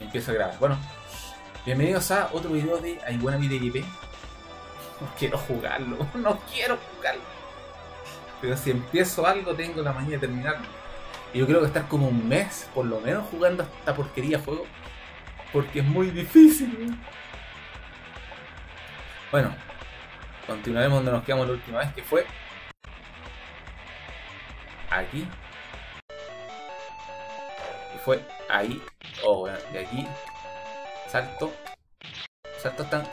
Empiezo a grabar. Bueno, bienvenidos a otro video de Vida IP. No quiero jugarlo, no quiero jugarlo. Pero si empiezo algo, tengo la mañana de terminarlo. Y yo creo que estar como un mes, por lo menos, jugando esta porquería juego. Porque es muy difícil. Bueno, continuaremos donde nos quedamos la última vez, que fue aquí. Y fue ahí. Oh, bueno, de aquí. Salto. Saltos tan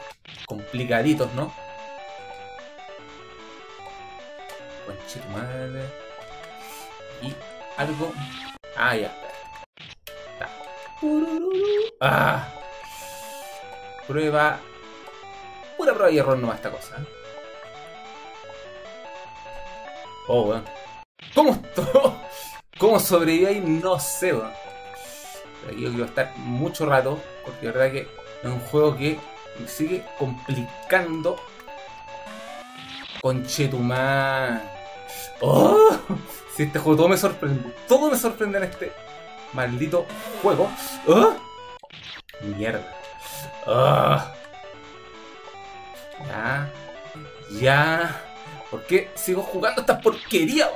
complicaditos, ¿no? Conche tu madre. Y algo. Ah, ya. Está. Ah. Prueba. Pura prueba y error nomás esta cosa. ¿eh? Oh, weón. ¿Cómo esto? ¿Cómo sobreviví ahí? No sé, weón. Pero aquí yo quiero estar mucho rato. Porque la verdad que es un juego que me sigue complicando. Conchetumán. ¡Oh! Si este juego todo me sorprende. Todo me sorprende en este maldito juego. ¡Oh! Mierda. ¡Ah! Ya. Ya. ¿Por qué sigo jugando esta porquería?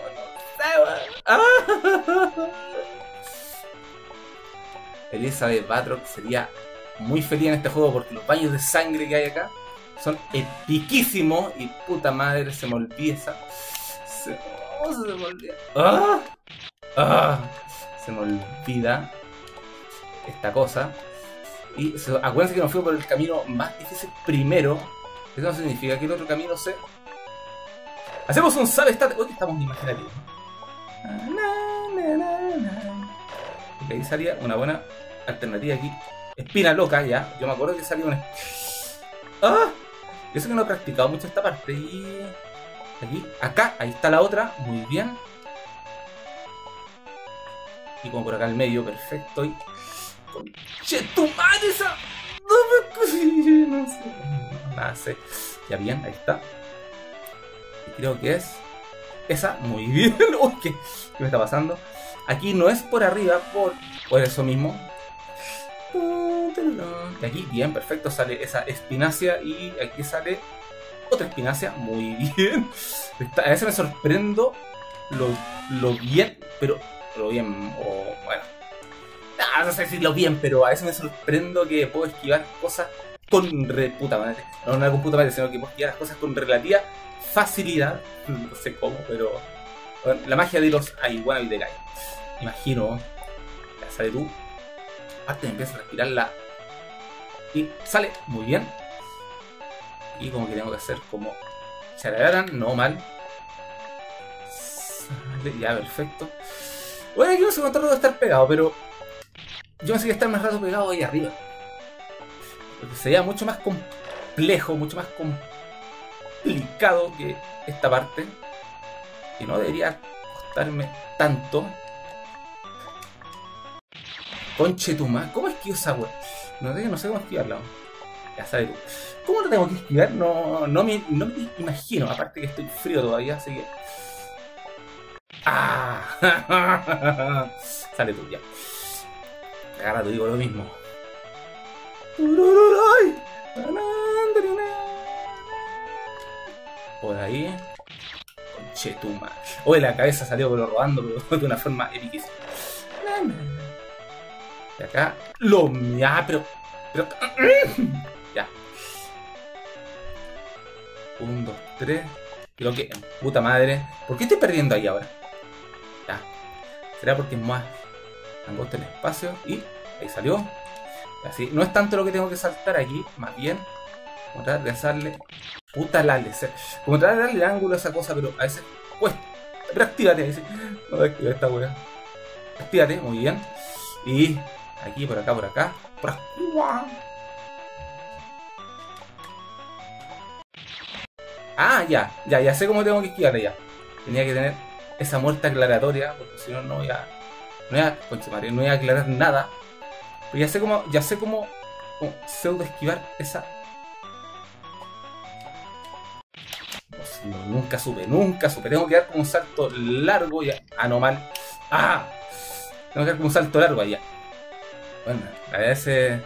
Elizabeth Batroc sería muy feliz en este juego porque los baños de sangre que hay acá son epiquísimos y puta madre se me olvida esa. Se, oh, me olvida. ¡Ah! ¡Ah! Se me olvida esta cosa. Y se, acuérdense que nos fui por el camino más difícil primero. Eso no significa que el otro camino se. Hacemos un sale estate. Hoy estamos imaginativos. Y ahí salía una buena alternativa aquí. Espina loca, ya. Yo me acuerdo que salió una. ¡Ah! Yo sé que no he practicado mucho esta parte. Y. Aquí, acá, ahí está la otra. Muy bien. Y como por acá al medio, perfecto. Y. ¡Che, tu madre esa! No me no sé. Nada sé. Ya bien, ahí está. Y creo que es. Esa, muy bien. Uy, ¿qué, ¿qué me está pasando? Aquí no es por arriba, por, por eso mismo. Y aquí, bien, perfecto, sale esa espinacia y aquí sale otra espinacia. Muy bien. A veces me sorprendo lo, lo bien, pero lo bien, o bueno. No, no sé si bien, pero a veces me sorprendo que puedo esquivar cosas con re puta madre. No, no con puta madre, sino que puedo esquivar las cosas con relativa facilidad. No sé cómo, pero la magia de los y de Gai. Imagino. Ya sale tú. Me empieza a respirar la. Y sale muy bien. Y como que tengo que hacer como. Se agarran, no mal. Sale, ya, perfecto. Bueno, aquí no sé cuánto rato de estar pegado, pero. Yo pensé que estar más rato pegado ahí arriba. Porque sería mucho más complejo, mucho más complicado que esta parte. Y no debería costarme tanto. Conche tu. ¿Cómo esquivo esa wea? No, no sé cómo esquivarla. Ya sabes tú. ¿Cómo lo tengo que esquivar? No, no, me, no me imagino. Aparte que estoy frío todavía, así que. ¡Ah! Sale tú ya. Ahora te digo lo mismo. Por ahí. Conche tu madre. Oye, la cabeza salió pero robando pero de una forma epiquísima. Y acá. Lo. Ya, pero. Pero. Ya. Un, dos, tres. Creo que. Puta madre. ¿Por qué estoy perdiendo ahí ahora? Ya. ¿Será porque es más angosto el espacio? Y. Ahí salió. Así. No es tanto lo que tengo que saltar aquí. Más bien. Como tratar de hacerle. Puta la Como tratar de darle ángulo a esa cosa, pero a veces cuesta. Pero actívate, dice. No, activa esta wea. Actívate, muy bien. Y aquí, por acá, por acá. Por acá. Ah, ya, ya, ya sé cómo tengo que esquivarle ya. Tenía que tener esa muerte aclaratoria, porque si no, no voy a. No voy a. No voy a aclarar nada. Pero ya sé cómo. Ya sé cómo. cómo pseudo esquivar esa Nunca supe, nunca supe. Tengo que dar como un salto largo y Ah, no mal. ¡Ah! Tengo que dar como un salto largo allá. Bueno, a veces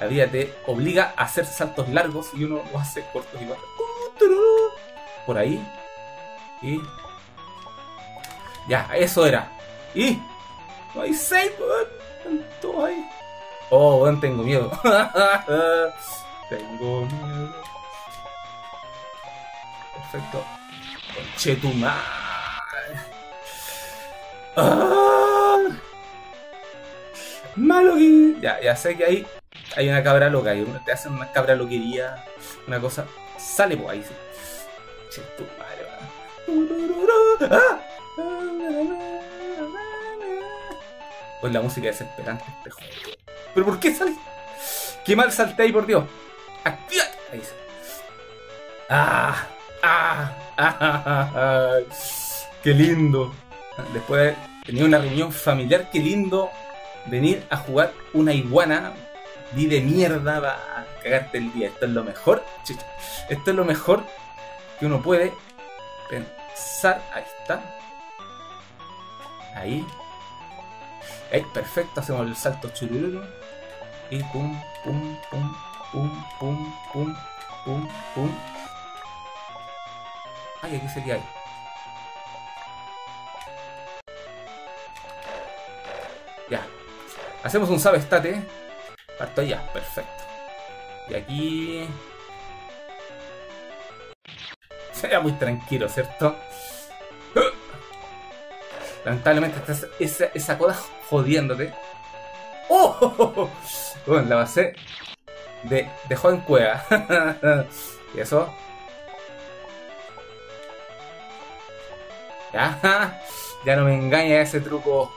la vida te obliga a hacer saltos largos y uno lo hace cortos igual. Por ahí. Y. Ya, eso era. Y. No hay ahí. Oh, tengo miedo. tengo miedo. Perfecto. Conchetumar. Ah. Malo que. Ya, ya sé que ahí hay una cabra loca. Y te hacen una cabra loquería. Una cosa. Sale por ahí, sí. Chetumar, ¡Ah! Pues la música es desesperante este juego. ¿Pero por qué sale? ¡Qué mal salté ahí, por Dios! ¡Activa! Ahí sí. ¡Ah! ¡Ah! ¡Ah! ¡Qué lindo! Después de tener una reunión familiar, qué lindo venir a jugar una iguana. Vi de mierda va a cagarte el día. Esto es lo mejor. Esto es lo mejor que uno puede pensar. Ahí está. Ahí. Ahí, perfecto. Hacemos el salto churururu. Y pum, pum, pum, pum, pum, pum, pum, pum. Ay, aquí sería ahí. Ya. Hacemos un sabestate. Parto ya, perfecto. Y aquí. Sería muy tranquilo, ¿cierto? Lamentablemente estás esa, esa coda jodiéndote. ¡Oh! Bueno, la base de, de joven cueva. y eso. Ya, ya no me engaña ese truco.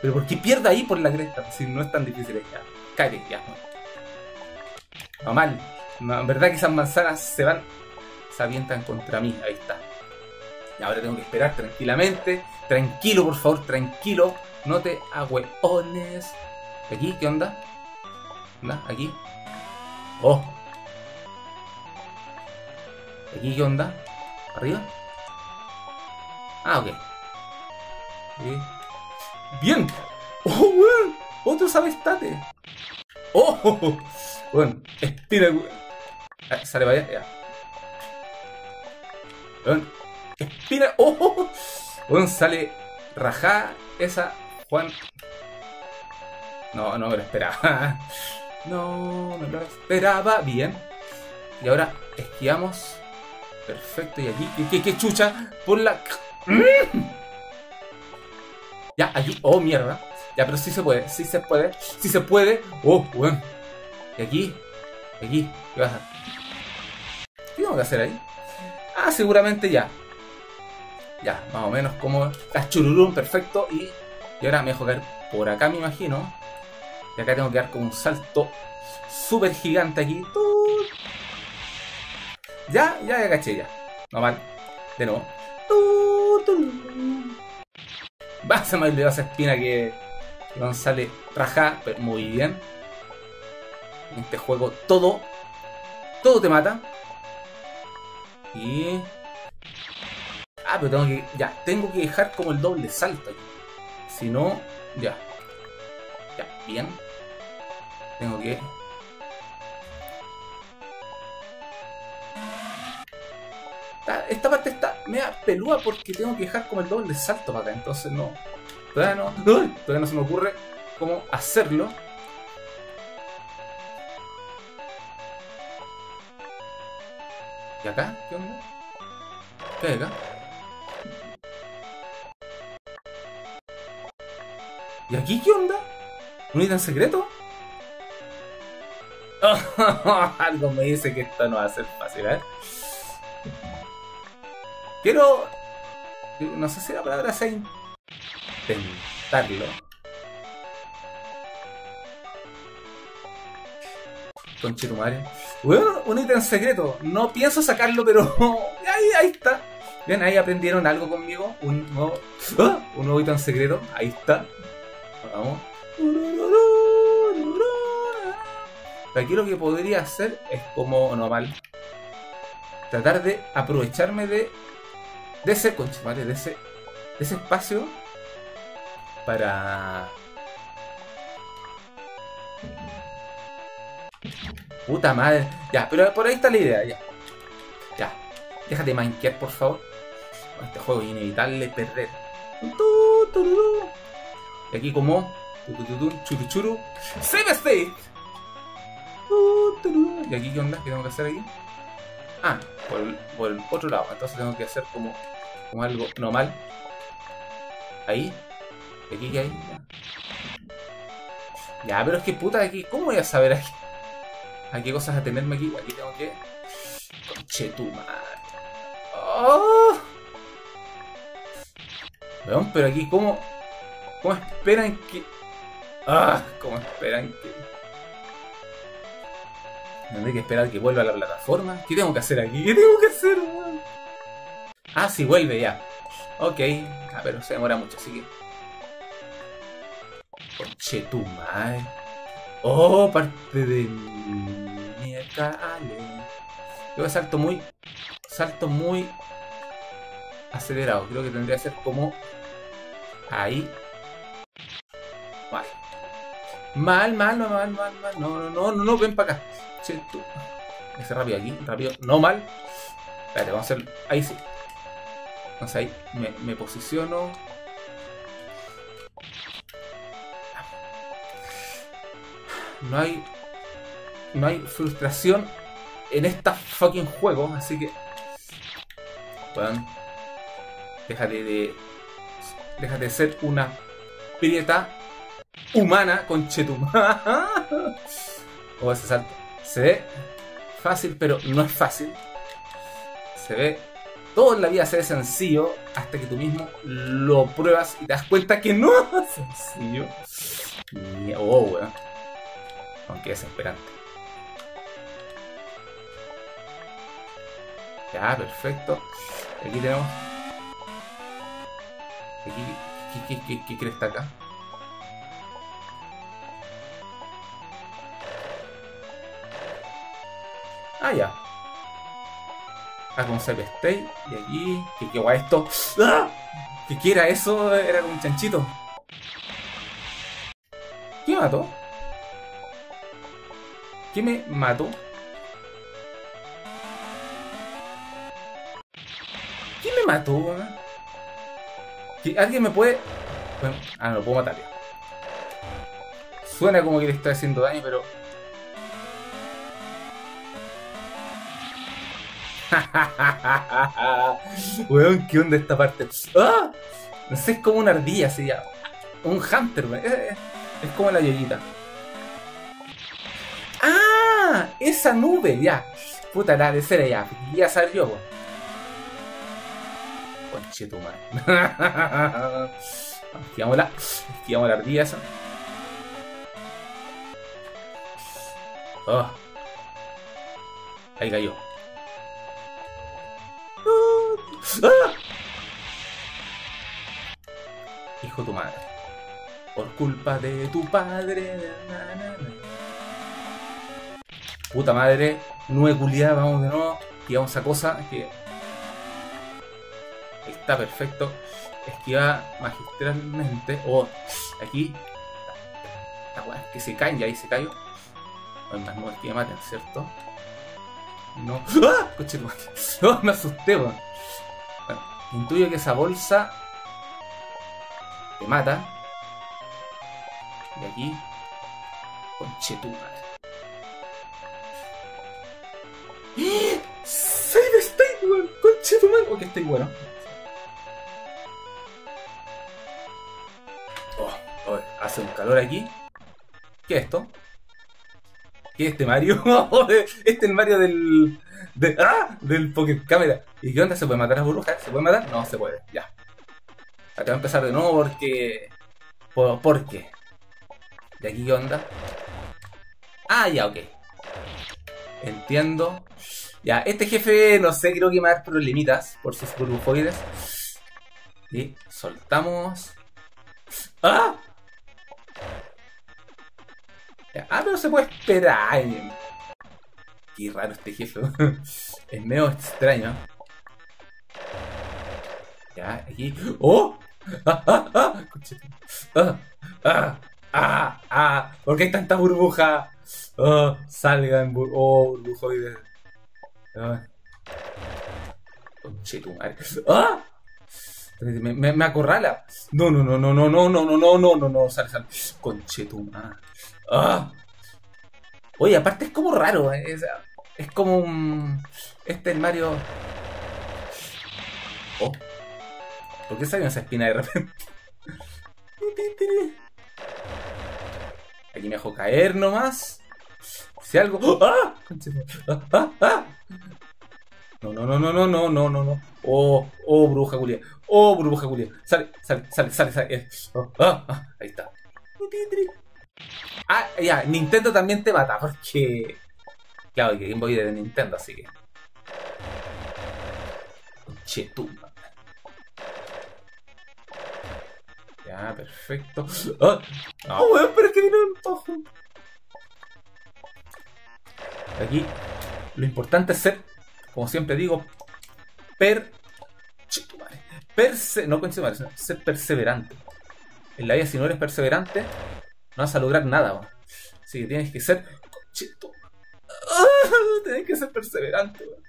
Pero ¿por qué pierda ahí por la cresta? Si no es tan difícil ya. Cállate, ya. No mal. En verdad que esas manzanas se van. Se avientan contra mí. Ahí está. Y ahora tengo que esperar tranquilamente. Tranquilo, por favor, tranquilo. No te agüeones. ¿Aquí? ¿Qué onda? ¿Onda? ¿Aquí? ¡Oh! ¿Aquí qué onda? ¿Arriba? Ah, ok. ¡Bien! ¡Oh, weón! ¡Otro sabestate! ¡Oh! Bueno, espina... Ah, sale para allá. Bueno, espina... ¡Oh! Bueno, sale rajá esa Juan... No, no me lo esperaba. No, no lo esperaba. Bien. Y ahora esquiamos. Perfecto. Y aquí, ¿qué, qué, chucha? Por la... Ya, aquí. Oh, mierda. Ya, pero sí se puede. Sí se puede. Sí se puede. Oh, bueno. Y aquí. Aquí. ¿Qué vas a ¿Qué tengo que hacer ahí? Ah, seguramente ya. Ya, más o menos como chururum, perfecto. Y, y ahora me dejo caer por acá, me imagino. Y acá tengo que dar como un salto súper gigante aquí. Ya, ya, ya caché, ya. Normal. De nuevo. Va, se me olvidó esa espina que, sale raja, pero muy bien. En este juego todo, todo te mata. Y... Ah, pero tengo que... Ya, tengo que dejar como el doble salto. Si no, ya. Ya, bien. Tengo que... Esta parte está media pelúa porque tengo que dejar como el doble salto para acá. Entonces no... Todavía no, todavía no se me ocurre cómo hacerlo. ¿Y acá? ¿Qué onda? ¿Qué hay acá? ¿Y aquí qué onda? ¿Un ítem secreto? Algo me dice que esto no va a ser fácil, ¿eh? Quiero... No sé si la palabra sea intentarlo. Conchetumare. Bueno, un ítem secreto. No pienso sacarlo, pero ahí, ahí está. Bien, ahí aprendieron algo conmigo. Un nuevo, ¡Ah! un nuevo ítem secreto. Ahí está. Vamos. Aquí lo que podría hacer es como normal. Tratar de aprovecharme de, de ese conchimare, de ese, de ese espacio para Puta madre. Ya, pero por ahí está la idea, ya. Ya. Déjate manquear, por favor. Este juego es inevitable perder. Y aquí como... Churu churu. Save State. ¿Y aquí qué onda? ¿Qué tengo que hacer aquí? Ah, por el, otro lado. Entonces tengo que hacer como, algo normal. Ahí. ¿Y aquí hay? Ya. ya, pero es que puta aquí. ¿Cómo voy a saber aquí? ¿A qué cosas atenderme aquí? Aquí tengo que... Conche tu madre. ¡Oh! Vean, pero aquí cómo... ¿Cómo esperan que...? ¡Ah! ¿Cómo esperan que...? Tendré que esperar que vuelva a la plataforma. ¿Qué tengo que hacer aquí? ¿Qué tengo que hacer? Ah, sí, vuelve ya. Ok. Ah, pero se demora mucho, así que... Conche tu madre. Oh, parte de mi Ale. Yo salto muy. Salto muy acelerado. Creo que tendría que ser como. Ahí. Vale. Mal, mal, mal, mal, mal. No, no, no, no, no, ven para acá. Che, tú. Ese rápido aquí, rápido. No mal. Espérate, vamos a hacer. Ahí sí. Entonces ahí me, me posiciono. no hay. No hay frustración en esta fucking juego, así que. Bueno, déjate de. Déjate de ser una prieta humana con chetuma. o ese salto. Se ve fácil, pero no es fácil. Se ve. Todo en la vida se ve sencillo hasta que tú mismo lo pruebas y te das cuenta que no es sencillo. Oh, weón. Aunque desesperante. Ya, perfecto. Aquí tenemos. Aquí, ¿qué, qué, qué, qué cresta acá? Ah, ya. Con Save State. Y aquí. ¿Qué, qué guay esto? ¡Ah! ¿Qué, ¿Qué era eso? Era como un chanchito. ¿Qué mató? ¿Qué me mató? ¿Quién me mató? ¿Alguien me puede...? Bueno, ah, no lo puedo matar. Suena como que le está haciendo daño, pero... Weón, ¿qué onda esta parte? ¡Ah! No sé, es como una ardilla así ya. Un hunter, weón. Es, como la yoyita. esa nube, ya. Puta, la de cera ya. Ya salió, weón. Conche tu madre. Esquivamos la. Esquivamos la ardilla esa. Oh. Ahí cayó. ¡Ah! Hijo tu madre. Por culpa de tu padre. Puta madre, nube culiada, vamos de nuevo. Esquivamos esa cosa que. Está perfecto. Esquiva magistralmente. Oh, aquí. Esta que se caen y ahí se cayó. Bueno, más nubes que me maten, ¿cierto? No. ¡Ah! Coche No, me asusté, weón. Intuyo que esa bolsa te mata. Y aquí. Conchetumare. ¡Save State, weón! ¡Conche tu madre! Ok, estoy bueno. Oh, oh, hace un calor aquí. ¿Qué es esto? ¿Qué es este Mario? este es el Mario del. De, ¡Ah! Del Pocket Camera. ¿Y qué onda? ¿Se puede matar a burbujas? ¿Se puede matar? No se puede, ya. Acá voy a empezar de nuevo porque. ¿Por, ¿por qué? ¿De aquí qué onda? Ah, ya, ok. Entiendo. Ya, este jefe, no sé, creo que me va a dar problemitas por sus burbujoides. Y soltamos. ¡Ah! Ah, pero se puede esperar. Qué raro este jefe. es medio extraño. Ya, aquí. ¡Oh! ¡Ah, ah, ah! ¡Ah! ¡Ah! ¡Ah! ¡Ah! ¿Por qué hay tanta burbuja? ¡Oh! Salgan, bur ¡Oh! Burbujoides. ¡Ah! ¡Ah! Me, me, me, acorrala. No, no, no, no, no, no, no, no, no, no, no, no, sale, sale. Conchetumare. ¡Ah! Oye, aparte es como raro, ¿eh? es, es como un. Este es Mario. Oh. ¿Por qué salió esa espina de repente? Aquí me dejo caer nomás. Si algo. ¡Ah! ¡Ah! ¡Ah! ¡Ah! No, no, no, no, no, no, no, no, no. Oh, oh, bruja Julia. Oh, bruja Julia. Sale, sale, sale, sale, sale. Oh, ah, ah, ahí está. Ah, ya, Nintendo también te mata porque. Claro, que Game Boy de Nintendo, así que. Chetumba. Ya, perfecto. ¡Oh! No, weón, pero es que vino un tojo. Aquí, lo importante es ser, como siempre digo, per. Perse. No madre, ser perseverante. En la vida, si no eres perseverante, no vas a lograr nada, weón. Así que tienes que ser. tienes que ser perseverante, weón.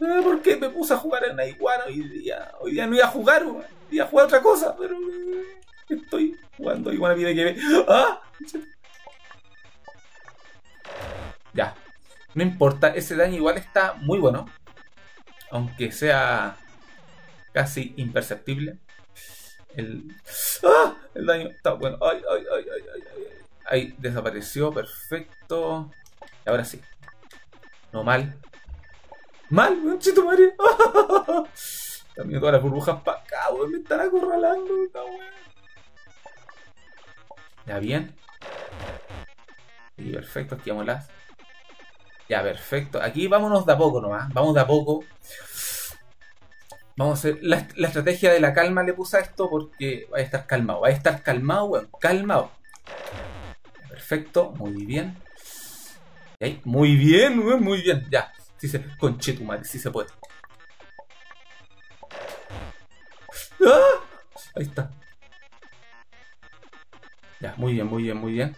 Ah, ¿Por qué me puse a jugar en la iguana hoy día? Hoy día no iba a jugar, weón. Iba a jugar otra cosa, pero eh, estoy jugando iguana vida que ve. ¡Ah! Ya. No importa, ese daño igual está muy bueno. Aunque sea casi imperceptible. El, ¡Ah! el daño está bueno. Ay, ay, ay, ay. Ahí desapareció, perfecto. Y ahora sí. No mal. Mal, weón, chito madre. También todas las burbujas para acá, weón. Me están acorralando esta weón. Ya bien. Y perfecto, aquí vamos las. Ya, perfecto. Aquí vámonos de a poco nomás. Vamos de a poco. Vamos a hacer. La, estrategia de la calma le puse a esto porque va a estar calmado. Va a estar calmado, weón. Calmado. Perfecto, muy bien. muy bien, weón, muy bien. Ya. Sí se. Conche tu madre, sí se puede. ¡Ah! Ahí está. Ya, muy bien, muy bien, muy bien.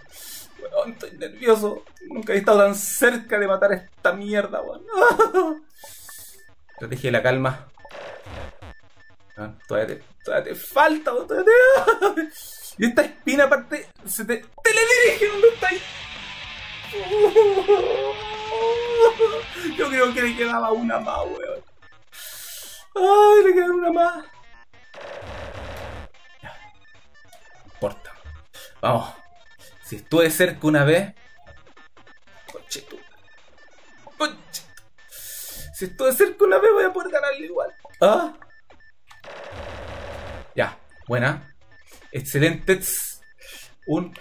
Estoy nervioso. Nunca he estado tan cerca de matar a esta mierda, weón. De la calma. Todavía, te, falta. Y esta espina aparte se te teledirige donde está ahí. Yo creo que le quedaba una más, weón. Ay, le queda una más. Importa. Vamos. Si estuve cerca una vez. Si estuve cerca una vez voy a poder ganarle igual. ¿Ah? Ya. Buena. Excelente. Un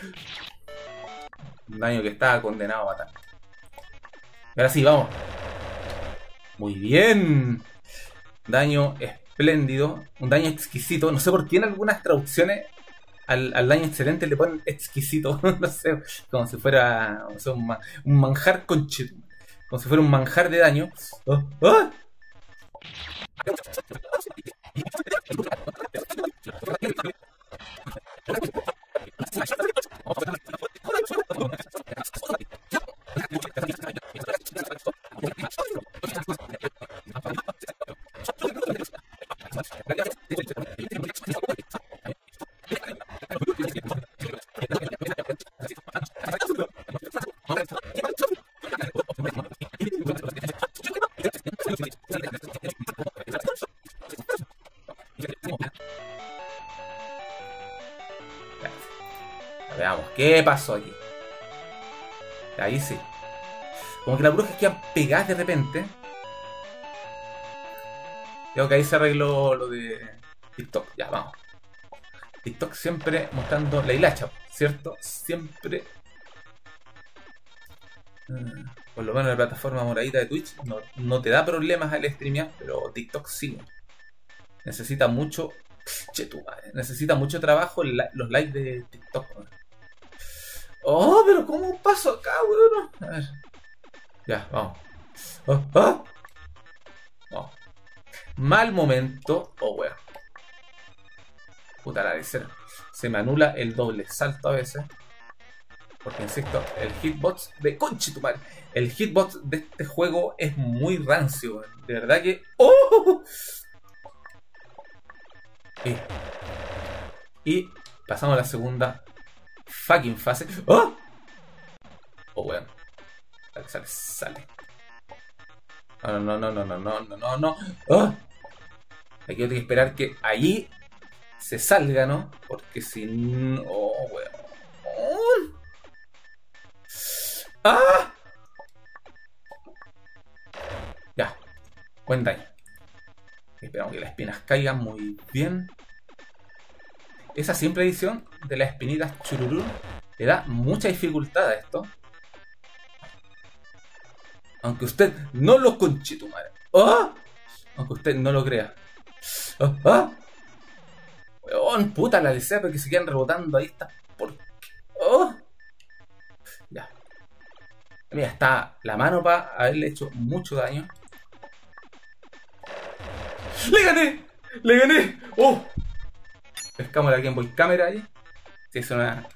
daño que estaba condenado a matar. Ahora sí, vamos. Muy bien. Daño espléndido. Un daño exquisito. No sé por qué en algunas traducciones al, daño excelente le ponen exquisito. no sé. Como si fuera un, manjar con Como si fuera un manjar de daño. ¡Oh! ¡Oh! ¿Qué pasó aquí? Ahí sí. Como que las brujas quedan pegadas de repente. Creo que ahí se arregló lo de TikTok. Ya, vamos. TikTok siempre mostrando la hilacha, ¿cierto? Siempre. Mm, por lo menos la plataforma moradita de Twitch no, te da problemas al streamear, pero TikTok sí. Necesita mucho. Che, madre. Necesita mucho trabajo los likes de TikTok. Oh, pero ¿cómo paso acá, weón? A ver. Ya, vamos. Oh, oh. oh. Mal momento. Oh, weón. Puta la de Se me anula el doble salto a veces. Porque insisto, el hitbox de Conchitumar. El hitbox de este juego es muy rancio. De verdad que. ¡Oh! Y, pasamos a la segunda fucking fase. ¡Oh! Oh, bueno. Sale, sale, sale. No, no, no, no, no, no, no, no, no. ¡Oh! Aquí hay que esperar que allí se salga, ¿no? Porque si no. Oh, weón. ¡Ah! Ya. Cuenta ahí. Esperamos que las espinas caigan muy bien. Esa simple edición de las espinitas chururú le da mucha dificultad a esto. Aunque usted no lo conchitumare. ¡Ah! Aunque usted no lo crea. ¡Ah! ¡Ah! Weón, puta la desea porque se quedan rebotando ahí está. ¿Por qué? ¡Oh! Ya. Mira, está la mano para haberle hecho mucho daño. ¡Le gané! ¡Le gané! ¡Oh! Pescamos la Game Boy Camera ahí. Si es una.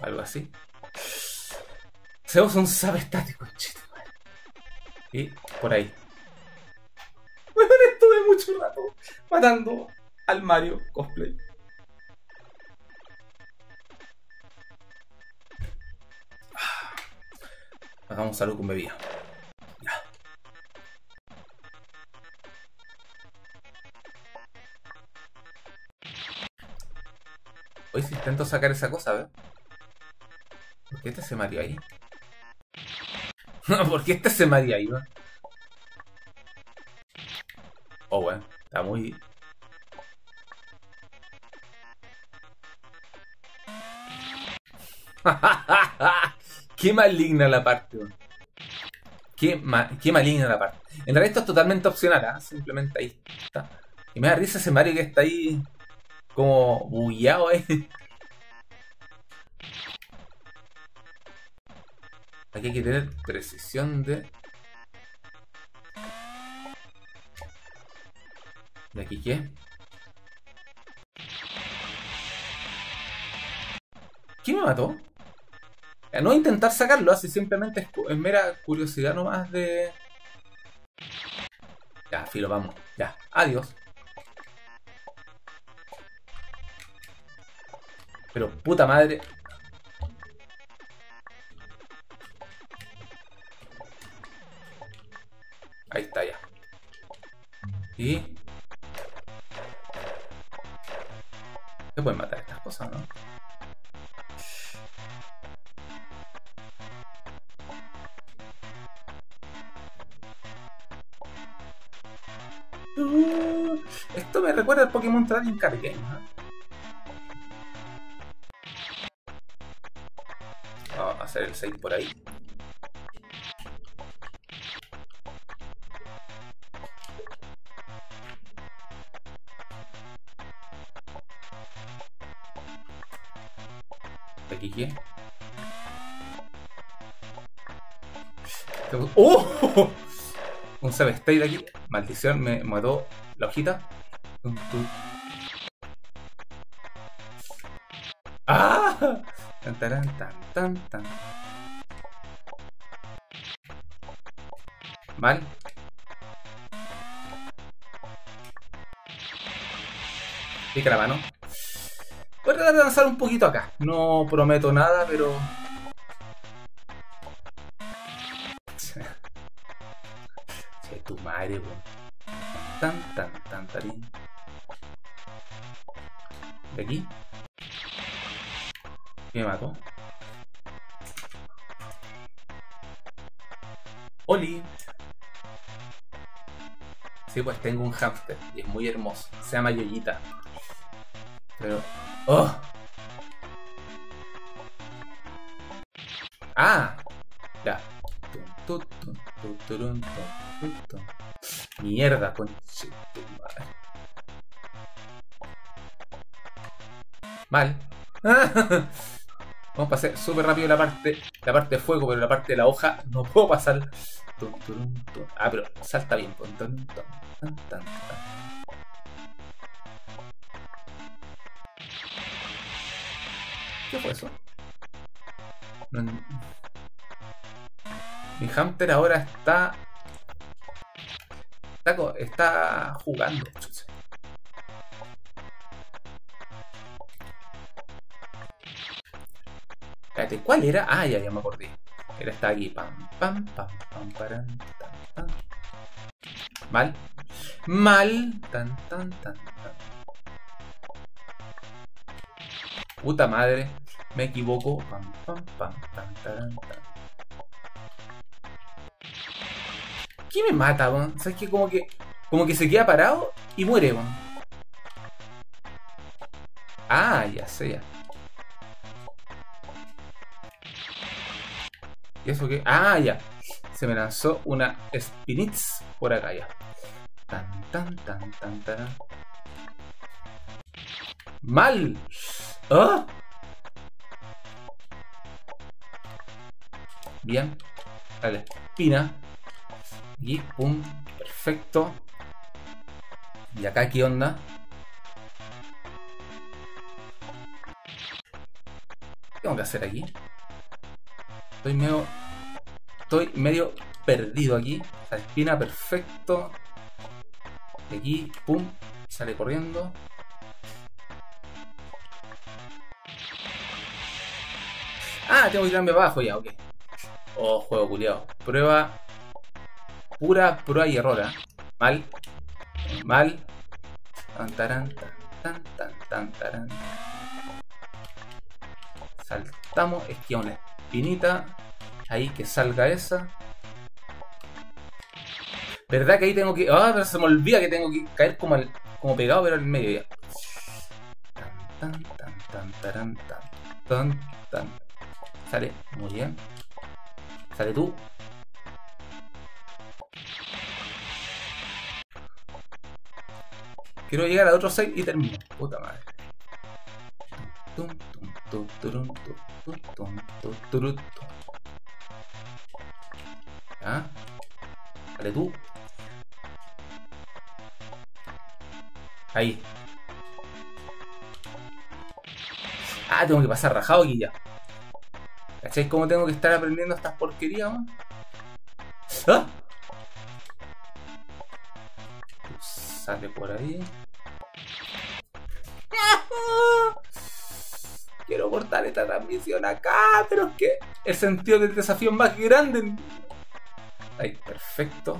Algo así. Se usa un sab estático, chito. Y por ahí. Bueno, estuve mucho rato matando al Mario cosplay. Hagamos algo con bebida. Hoy si intento sacar esa cosa, ¿ver? ¿Por qué este se mareó ahí? ¿Por qué este se mareó ahí, no? Oh, bueno, está muy... Qué maligna la parte, Qué, maligna la parte. En realidad esto es totalmente opcional, ¿ah? simplemente ahí está. Y me da risa ese Mario que está ahí como bugueado ahí. Aquí hay que tener precisión de... ¿De aquí qué? ¿Quién me mató? No intentar sacarlo, así simplemente es, mera curiosidad nomás de... Ya, filo, vamos. Ya, adiós. Pero puta madre. Ahí está ya. Y... Se pueden matar estas cosas, ¿no? esto me recuerda al Pokémon Trading Card Game. Vamos hacer el 6 por ahí. Aquí qué. ¡Oh! Un Stay de aquí. Maldición, me mató la hojita. Tan, tan, tan, tan. Mal. Pica la mano. Voy a tratar de avanzar un poquito acá. No prometo nada, pero madre, Tan, tan, tan, tan. De aquí. Me mató? ¡Oli! Sí, pues tengo un hamster y es muy hermoso. Se llama Yoyita. Pero. ¡Oh! ¡Ah! Ya. Mierda, conche Mal. Vamos a pasar súper rápido la parte, la parte de fuego, pero la parte de la hoja no puedo pasar. Ah, pero salta bien. ¿Qué fue eso? Mi hamster ahora está. Está, está jugando. ¿Cuál era? Ah, ya, ya me acordé. Era esta aquí. Pam, pam, pam, pam, pam, pam. Mal. Mal. Tan, tan, tan, tan. Puta madre. Me equivoco. Pam, tan, tan, tan. ¿Qué me mata, weón? ¿Sabes que como que. Como que se queda parado y muere, weón. Ah, ya sé, ya. ¿Y eso qué? Ah, ya. Se me lanzó una Spinitz por acá ya. Tan, tan, tan, tan, tan. ¡Mal! ¡Ah! Bien. Dale. Espina. Y pum. Perfecto. ¿Y acá qué onda? ¿Qué tengo que hacer aquí? Estoy medio. Estoy medio perdido aquí. La espina perfecto. Aquí, pum. Sale corriendo. Ah, tengo que tirarme abajo ya, ok. Oh, juego culiado. Prueba pura prueba y error. ¿eh? Mal. Mal. Tan, tan, tan, tan. Saltamos, esquivamos espinita. Ahí que salga esa. ¿Verdad que ahí tengo que.? Ah, pero se me olvida que tengo que caer como, al, como pegado, pero al medio ya. Tan, tan, tan, tan, tan, tan, tan. Sale, muy bien. Sale tú. Quiero llegar a otro side y termino. Puta madre. ¿Ah? Dale tú. Ahí. Ah, tengo que pasar rajado aquí ya. ¿Cacháis cómo tengo que estar aprendiendo estas porquerías, man? ¡Ah! Sale por ahí. Cortar esta transmisión acá, pero es que el sentido del desafío es más grande. Ahí, perfecto.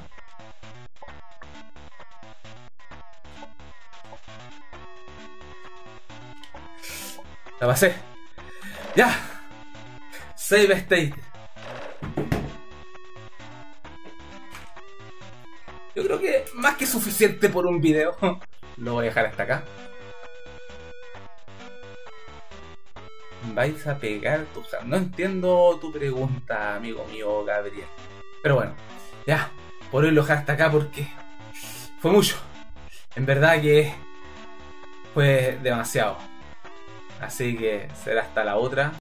La pasé. Ya. Save state. Yo creo que más que suficiente por un video. Lo voy a dejar hasta acá. Vais a pegar tu No entiendo tu pregunta, amigo mío Gabriel. Pero bueno, ya, por hoy lo hasta acá porque fue mucho. En verdad que fue demasiado. Así que será hasta la otra.